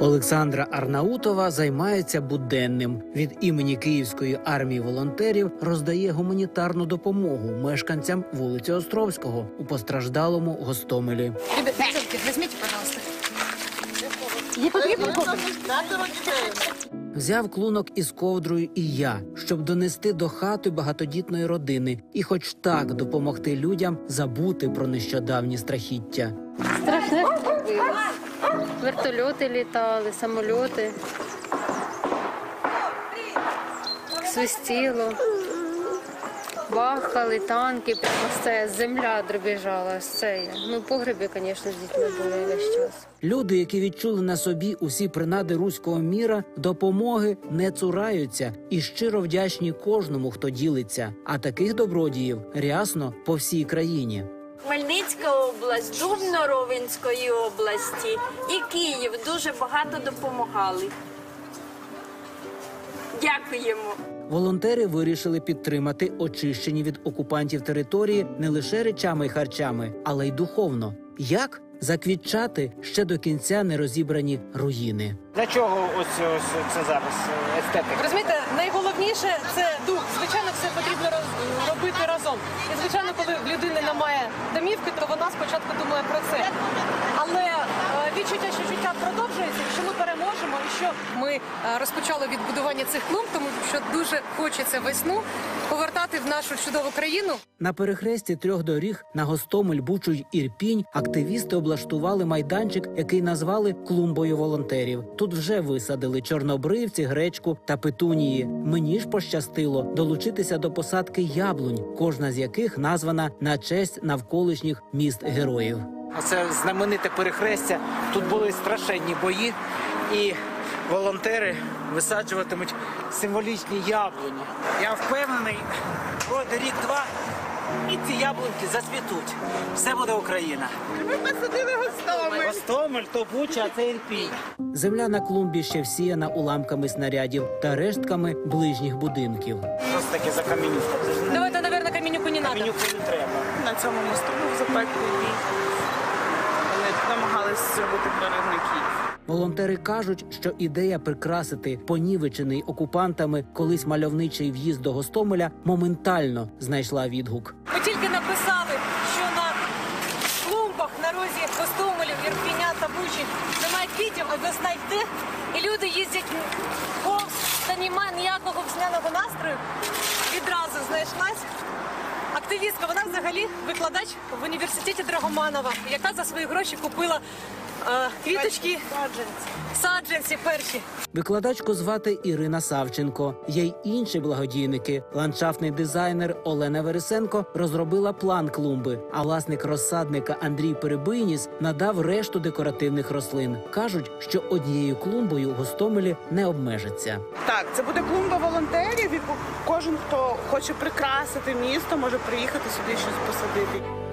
Олександра Арнаутова займається буденним. Від імені Київської армії волонтерів роздає гуманітарну допомогу мешканцям вулиці Островського у постраждалому Гостомелі. Пожалуйста. Взяв клунок із ковдрою і я, щоб донести до хати багатодітної родини, і, хоч так, допомогти людям забути про нещодавні страхіття. Страшне. Вертольоти літали, самольоти. Свистіло. Бахали, танки, прямо все, земля дребіжала, все. Ну, в погребі, звісно, з дітьми були весь час. Люди, які відчули на собі усі принади руського міра, допомоги не цураються і щиро вдячні кожному, хто ділиться. А таких добродіїв рясно по всій країні. Хмельницька область, Дубно Ровенської області і Київ дуже багато допомагали. Дякуємо. Волонтери вирішили підтримати очищені від окупантів території не лише речами й харчами, але й духовно. Як заквітчати ще до кінця нерозібрані руїни? Для чого ось, ось це зараз естетика? Розумієте, найголовніше це дух. Звичайно, все потрібно роз- разом. І звичайно, коли в людини немає домівки, то вона спочатку думає про це. Але е, відчуття, що що ми е, розпочали відбудування цих клумб, тому що дуже хочеться весну повертати в нашу чудову країну. На перехресті трьох доріг на Гостомель, Бучу й Ірпінь активісти облаштували майданчик, який назвали клумбою волонтерів. Тут вже висадили чорнобривці, гречку та петунії. Мені ж пощастило долучитися до посадки яблунь, кожна з яких названа на честь навколишніх міст героїв. Це знамените перехрестя. Тут були страшенні бої, і волонтери висаджуватимуть символічні яблуні. Я впевнений, пройде рік-два, і ці яблуньки зацвітуть. Все буде Україна. Ми посадили Гостомель. Гостомель, то Буча, а це Ірпінь. Земля на клумбі ще всіяна уламками снарядів та рештками ближніх будинків. Що це таке за? Це ж не Давайте, наверное, камінюку не треба. камінюку не треба. на цьому мосту був запеклий бій. Вони намагались зробити проривний Київ. Волонтери кажуть, що ідея прикрасити понівечений окупантами колись мальовничий в'їзд до Гостомеля моментально знайшла відгук. Ми тільки написали, що на клумбах на розі Гостомелів, Ірпіня та Бучі немає квітів, а весна йде, і люди їздять повз, та немає ніякого весняного настрою. Відразу знайшлась. Активістка, вона взагалі викладач в університеті Драгоманова, яка за свої гроші купила е, квіточки, саджанці перші. Викладачку звати Ірина Савченко. Є й інші благодійники. Ландшафтний дизайнер Олена Вересенко розробила план клумби. А власник розсадника Андрій Перебийніс надав решту декоративних рослин. кажуть, що однією клумбою в Гостомелі не обмежиться. Так, це буде клумба волонтерів, кожен, хто хоче прикрасити місто, може приїхати сюди щось посадити.